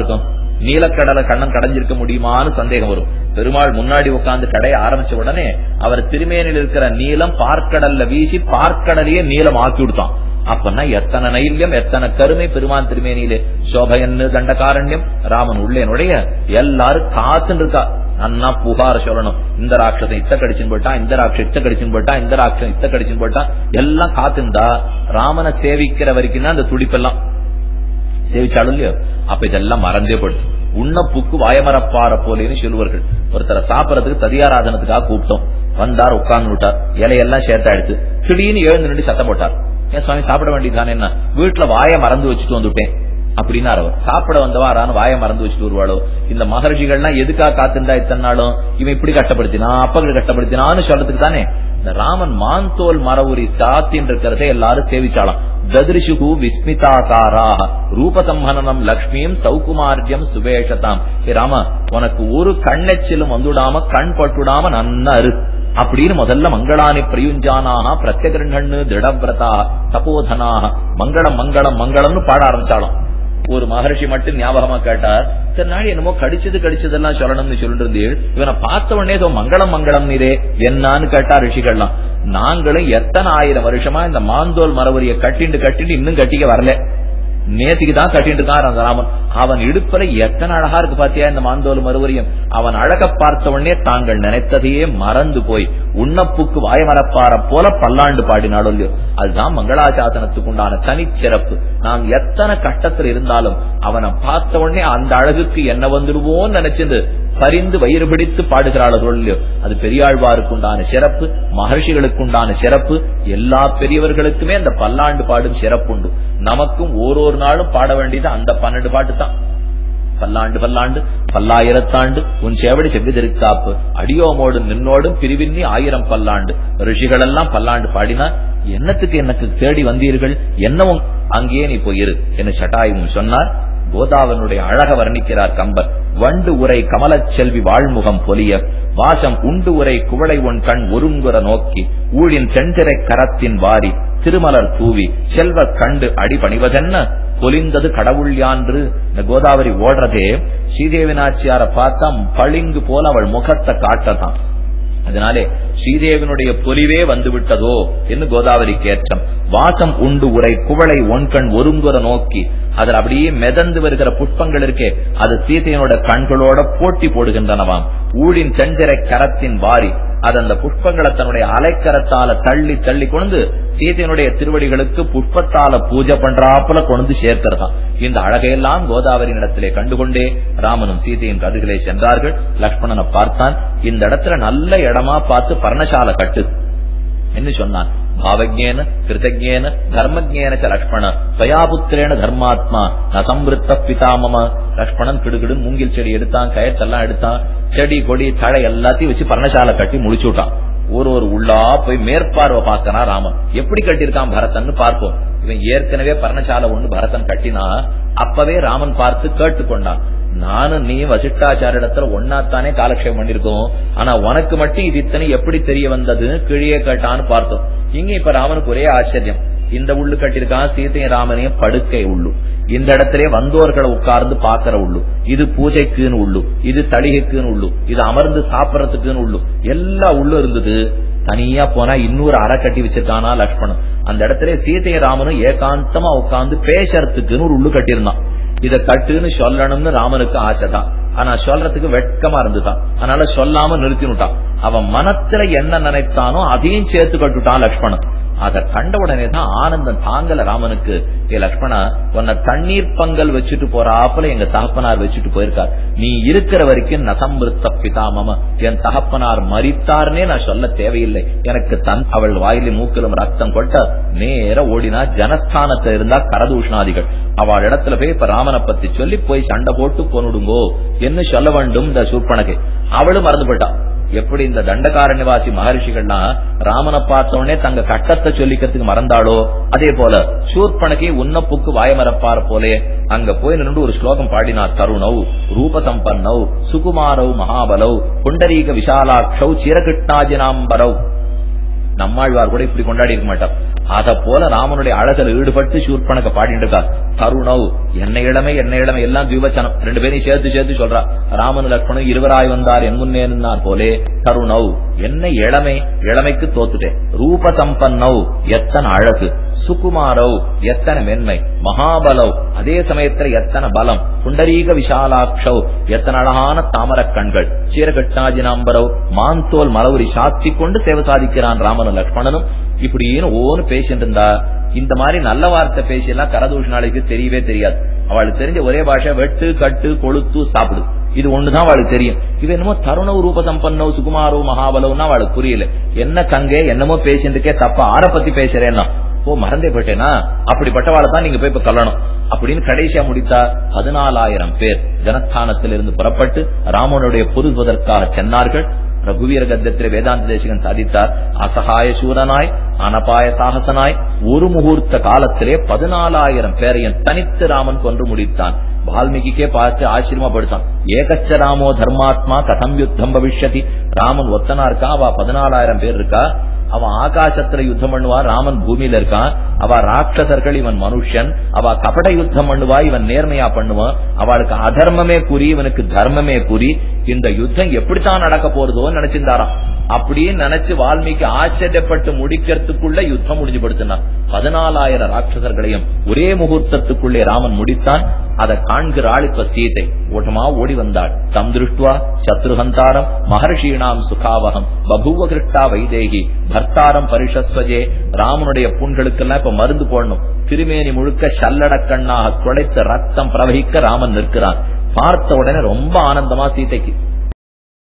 இருக்கும் நீலக்கடலை கண்ணன் கடைஞ்சிருக்க முடியுமான்னு சந்தேகம் வரும். பெருமாள் முன்னாடி உட்கார்ந்து கடைய ஆரம்பிச்ச உடனே அவர் திருமேனில் இருக்கிற நீலம் பார்க்கடல்ல வீசி பார்க்கடலையே நீளம் ஆக்கி விடுத்தான் அப்பன்னா எத்தனை நைல்யம் எத்தனை கருமை பெருமான் திருமேனியிலே? சோபையன்னு தண்டகாரண்யம். ராமன் உள்ளே நுழைய எல்லாரும் காத்துன்னு இருக்கா. அண்ணா புகார சொல்லணும். இந்த ராட்சசன் இத்த கடிச்சுன்னு போயிட்டான் இந்த ராட்சம் இத்த கடிச்சுன்னு போயிட்டான் இந்த ராட்சம் இத்த கடிச்சுன்னு போயிட்டான். எல்லாம் காத்துந்தா ராமனை சேவிக்கிற வரைக்கும் தான் அந்த துடிப்பெல்லாம். சேவிச்சாலும் இல்லையோ. அப்ப இதெல்லாம் மறந்தே போயிடுச்சு. உண்ண புக்கு வாயமரப்பாற போலேன்னு சொல்லுவார்கள். ஒருத்தரை சாப்பிடறதுக்கு ததியாராதனத்துக்காக கூப்பிட்டோம். வந்தார் உட்கார்ந்து விட்டார். இலையெல்லாம் சேர்த்தாடுத்து திடீர்னு எழுந்து நின்று சத்தம் போட்டார். ஏன் சுவாமி சாப்பிட வேண்டியதானே என்ன? வீட்டுல வாய மறந்து வச்சுட்டு வந்துட்டேன் அப்படின்னா அவர். சாப்பிட வந்தவா வாய மறந்து வச்சுட்டு வருவாளோ? இந்த மகர்ஷிகள்லாம் எதுக்காக காத்திருந்தா இத்தனை நாளும்? இவன் இப்படி கட்டப்படுத்தினா அப்பங்கள் கட்டப்படுத்தினான்னு சொல்றதுக்கு தானே. இந்த ராமன் மான்தோல் மரவுரி சாத்தின் இருக்கிறத எல்லாரும் சேவிச்சாலாம். ததிருஷுகு விஸ்மிதாகாராக ரூபசம்பனம் லக்ஷ்மியும் சௌகுமாரியம் சுபேஷதாம் ஹே ராமா உனக்கு ஒரு கண்ணெச்சிலும் வந்துடாம கண் பட்டுடாம நன்னா இரு அப்படின்னு முதல்ல மங்களானி பிரயுஞ்சானாக பிரத்யகிரண்ணு திடவிரதா தபோதனாக மங்களம் மங்களம் மங்களம்னு பாட ஆரம்பிச்சாலும். ஒரு மகர்ஷி மட்டும் ஞாபகமா கேட்டார் இத்தனை நாள் என்னமோ கடிச்சது கடிச்சதெல்லாம் சொல்லணும்னு சொல்லிட்டு இருந்தீள் இவனை பார்த்த உடனே மங்களம் மங்களம் நீரே என்னான்னு கேட்டா ரிஷிகள்லாம். நாங்களும் எத்தனை ஆயிரம் வருஷமா இந்த மாந்தோல் மரவரிய கட்டிண்டு கட்டிண்டு இன்னும் கட்டிக்க வரல. நேத்திக்கு தான் கட்டிட்டு இருக்கான் ராமன் அவன் இடுப்பல எத்தனை அழகா இருக்கு பாத்தியா இந்த மாந்தோல் மறுவரையும் அவன் அழக பார்த்த உடனே தாங்கள் நினைத்ததையே மறந்து போய் உண்ணப்புக்கு வாயமரப்பார போல பல்லாண்டு பாடினாலும் இல்லையோ. அதுதான் மங்களாசாசனத்துக்கு உண்டான தனிச்சிறப்பு. நாம் எத்தனை கட்டத்தில் இருந்தாலும் அவனை பார்த்த உடனே அந்த அழகுக்கு என்ன வந்துடுவோன்னு நினைச்சது பரிந்து வயிறு பிடித்து பாடுகிறாளோ அது பெரியாழ்வாருக்கு உண்டான சிறப்பு மகர்ஷிகளுக்கு உண்டான சிறப்பு எல்லா பெரியவர்களுக்குமே அந்த பல்லாண்டு பாடும் சிறப்பு உண்டு நமக்கும் ஓரொரு நாளும் பாட வேண்டியது அந்த பன்னெண்டு பாட்டு தான். பல்லாண்டு பல்லாண்டு பல்லாயிரத்தாண்டு உன் சேவடி செவ்விதிருக்காப்பு அடியோமோடும் நின்னோடும் பிரிவின்னி ஆயிரம் பல்லாண்டு. ரிஷிகளெல்லாம் பல்லாண்டு பாடினா என்னத்துக்கு எனக்கு தேடி வந்தீர்கள்? என்னவும் அங்கேயே நீ போயிரு. என்று சட்டாயும் சொன்னார். கோதாவனுடைய அழக வர்ணிக்கிறார் கம்பர். வண்டு உரை கமலச் செல்வி வாழ்முகம் பொலிய வாசம் உண்டு உரை குவளை உன் கண் ஒருங்குற நோக்கி ஊழின் தென்திரை கரத்தின் வாரி திருமலர் தூவி செல்வ கண்டு அடிபணிவதென்ன பொலிந்தது கடவுள் யான்று? இந்த கோதாவரி ஓடுறதே ஸ்ரீதேவி நாச்சியார பார்த்தா பளிங்கு போல அவள் முகத்தை காட்டதான். அதனாலே ஸ்ரீதேவனுடைய பொலிவே வந்து விட்டதோ என்று கோதாவரி கேற்றம். வாசம் உண்டு உரை குவளை ஒன்கண் ஒருங்குற நோக்கி. அதில் அப்படியே மிதந்து வருகிற புஷ்பங்கள் இருக்கே அது சீதையனோட கண்களோட போட்டி போடுகின்றனவாம். ஊழின் தென்திரை கரத்தின் வாரி அது அந்த புஷ்பங்களை தன்னுடைய அலைக்கரத்தால தள்ளி தள்ளி கொண்டு சீதையனுடைய திருவடிகளுக்கு புஷ்பத்தால பூஜை பண்றாப்புல கொண்டு சேர்க்கிறதாம் இந்த அழகையெல்லாம் கோதாவரி இடத்திலே கண்டுகொண்டே ராமனும் சீதையின் கதுகளை சென்றார்கள். லக்ஷ்மணனை பார்த்தான். இந்த இடத்துல நல்ல இடமா பார்த்து பர்ணசாலை கட்டு. என்று சொன்னான் பாவஜேன கிருதஜேன தர்மஜேன ச லக்ஷ்மண தயாபுத்திரேன தர்மாத்மா நசம்பிருத்த பிதாமம லக்ஷ்மணன் கிடுகிடு மூங்கில் செடி எடுத்தான் கயத்தெல்லாம் எடுத்தான் செடி கொடி தழை எல்லாத்தையும் வச்சு பர்ணசாலை கட்டி முடிச்சு விட்டான் ஒரு ஒரு உள்ளா போய் மேற்பார்வை பார்க்கனா ராமன் எப்படி கட்டியிருக்கான் பரதன் பார்ப்போம் இவன் ஏற்கனவே பர்ணசாலை ஒண்ணு பரதன் கட்டினா அப்பவே ராமன் பார்த்து கேட்டுக்கொண்டான் நானும் நீ வசிஷ்டாச்சாரிடத்துல ஒன்னாத்தானே காலக்ஷேபம் பண்ணிருக்கோம் ஆனா உனக்கு மட்டும் இது இத்தனை எப்படி தெரிய வந்தது? கிழியே கேட்டான்னு பார்த்தோம். இங்க இப்ப ராமனுக்கு ஒரே ஆச்சரியம். இந்த உள்ளு கட்டிருக்கான் சீத்தையும் ராமனையும் படுக்கை உள்ளு. இந்த இடத்திலே வந்தோர்களை உட்கார்ந்து பாக்குற உள்ளு. இது பூஜைக்குன்னு உள்ளு. இது தளிகைக்குன்னு உள்ளு. இது அமர்ந்து சாப்பிடறதுக்குன்னு உள்ளு. எல்லா உள்ளு இருந்தது. தனியா போனா இன்னொரு அறை கட்டி வச்சிருக்கானா லக்ஷ்மணன். அந்த இடத்துல சீதைய ராமனும் ஏகாந்தமா உட்கார்ந்து பேசறதுக்குன்னு ஒரு உள்ளு கட்டியிருந்தான். இத கட்டுன்னு சொல்லணும்னு ராமனுக்கு ஆசைதான். ஆனா சொல்றதுக்கு வெட்கமா இருந்துதான். அதனால சொல்லாம நிறுத்தினுட்டான். அவன் மனத்துல என்ன நினைத்தானோ அதையும் சேர்த்து கட்டுட்டான் லக்ஷ்மணன். அத கண்ட உடனே தான் ஆனந்தம் தாங்கல ராமனுக்கு ஏ லக்ஷ்மணா உன்னை தண்ணீர் பங்கல் வச்சுட்டு போறாப்புல எங்க தகப்பனார் வச்சுட்டு போயிருக்கார். நீ இருக்கிற வரைக்கும் நசம்பிருத்த பிதாமம. என் தகப்பனார் மறித்தார்னே நான் சொல்ல தேவையில்லை. எனக்கு தன் அவள் வாயிலே மூக்கிலும் ரத்தம் கொட்ட நேர ஓடினா ஜனஸ்தானத்துல இருந்தா கரதூஷ்ணாதிகள். அவள் இடத்துல போய் இப்ப ராமனை பத்தி சொல்லி போய் சண்டை போட்டு கொண்டுடுங்கோ என்ன சொல்ல வேண்டும் இந்த சூர்பனகை அவளும் மறந்து போயிட்டான் எப்படி இந்த தண்டகார நிவாசி மகரிஷிகள்னா ராமனை பார்த்த உடனே தங்க கட்டத்தை சொல்லிக்கிறதுக்கு மறந்தாளோ? அதே போல சூர்பனகை உன்னப்புக்கு வாயமரப்பார் போலே அங்க போய் நின்று ஒரு ஸ்லோகம் பாடினா தருணவ் ரூபசம்பன்னவ் சுகுமாரவ் மகாபலவ் புண்டரீக விஷாலாட்சவ் சிரகிருஷ்ணாஜினாம்பரவ் நம்மாழ்வார் கூட இப்படி கொண்டாடி இருக்க மாட்டார். அத போல ராமனுடைய அழகுல ஈடுபட்டு சூர்பனக்க பாடிட்டு இருக்கா தருணவ் என்ன இளமை என்ன இளமை எல்லாம் திவச்சனம் ரெண்டு பேரையும் சேர்த்து சேர்த்து சொல்றா. ராமன் லக்ஷ்மணன் இருவராய் வந்தார் என் முன்னே போலே. தருணவ் என்ன இளமை இளமைக்கு தோத்துட்டேன். ரூப சம்பன்னவ் எத்தனை அழகு. சுகுமாரவ் எத்தனை மென்மை. மகாபலவ் அதே சமயத்துல எத்தனை பலம். புண்டரீக விஷாலாட்சவ் எத்தனை அழகான தாமரக் கண்கள். சீரகட்டாஜினாம்பரவ் மாந்தோல் மலவுரி சாத்தி கொண்டு சேவை சாதிக்கிறான் ராமன் ராமனும் லக்ஷ்மணனும் இப்படின்னு ஓன்னு பேசிட்டு இருந்தா இந்த மாதிரி நல்ல வார்த்தை பேசி எல்லாம் கரதூஷணாளுக்கு தெரியவே தெரியாது. அவளுக்கு தெரிஞ்ச ஒரே பாஷை வெட்டு கட்டு கொளுத்து சாப்பிடு. இது ஒண்ணுதான் அவளுக்கு தெரியும். இது என்னமோ தருணவ் ரூப சம்பன்னோ சுகுமாரோ மகாபலவுன்னா அவளுக்கு புரியல. என்ன கங்கே என்னமோ பேசிட்டுக்கே தப்பா? ஆற பத்தி பேசுறேன்னா. ஓ மறந்தே போட்டேனா அப்படிப்பட்டவாளை தான் நீங்க போய் இப்ப கல்லணும் அப்படின்னு கடைசியா முடித்தா பதினாலாயிரம் பேர் ஜனஸ்தானத்திலிருந்து புறப்பட்டு ராமனுடைய பொருள்வதற்காக சென்னார்கள். ரகுவீர கத்தத்திலே வேதாந்த தேசிகன் சாதித்தார் அசகாய சூரனாய் அனபாய சாகசனாய் ஒரு முகூர்த்த காலத்திலே பதினாலாயிரம் பேரையும் தனித்து ராமன் கொன்று முடித்தான் வால்மீகிக்கே பார்த்து ஆச்சரியமாப்படுத்தான் ஏகச்ச ராமோ தர்மாத்மா கதம் யுத்தம் பவிஷ்யதி ராமன் ஒத்தனா இருக்கா அவ பதினாலாயிரம் பேர் இருக்கா அவன் ஆகாசத்துல யுத்தம் பண்ணுவா ராமன் பூமியில இருக்கான் அவ ராட்சசர்கள் இவன் மனுஷன். அவ கபட யுத்தம் பண்ணுவா இவன் நேர்மையா பண்ணுவான். அவளுக்கு அதர்மமே புரி இவனுக்கு தர்மமே புரி இந்த யுத்தம் எப்படித்தான் நடக்க போறதோன்னு நினைச்சிருந்தாராம் அப்படின்னு நினைச்சு வால்மீகி ஆச்சரியப்பட்டு முடிக்கிறதுக்குள்ள யுத்தம் முடிஞ்சு படுத்தினான் பதினாலாயிரம் ராட்சசர்களையும் ஒரே முகூர்த்தத்துக்குள்ளே ராமன் முடித்தான். அதை காண்கிறாள் இப்ப சீதை. ஓட்டமா ஓடி வந்தாள். தம் திருஷ்டுவா சத்ருஹந்தாரம் மகர்ஷீணாம் சுகாவகம் பபுவ கிருஷ்டா வைதேகி கர்த்தாரம் பரிஷஸ்வஜே ராமனுடைய புண்களுக்கெல்லாம் இப்ப மருந்து போடணும். திருமேனி முழுக்க சல்லடக்கண்ணாக குழைத்த ரத்தம் பிரவகிக்க ராமன் நிற்கிறான். பார்த்த உடனே ரொம்ப ஆனந்தமா சீதைக்கு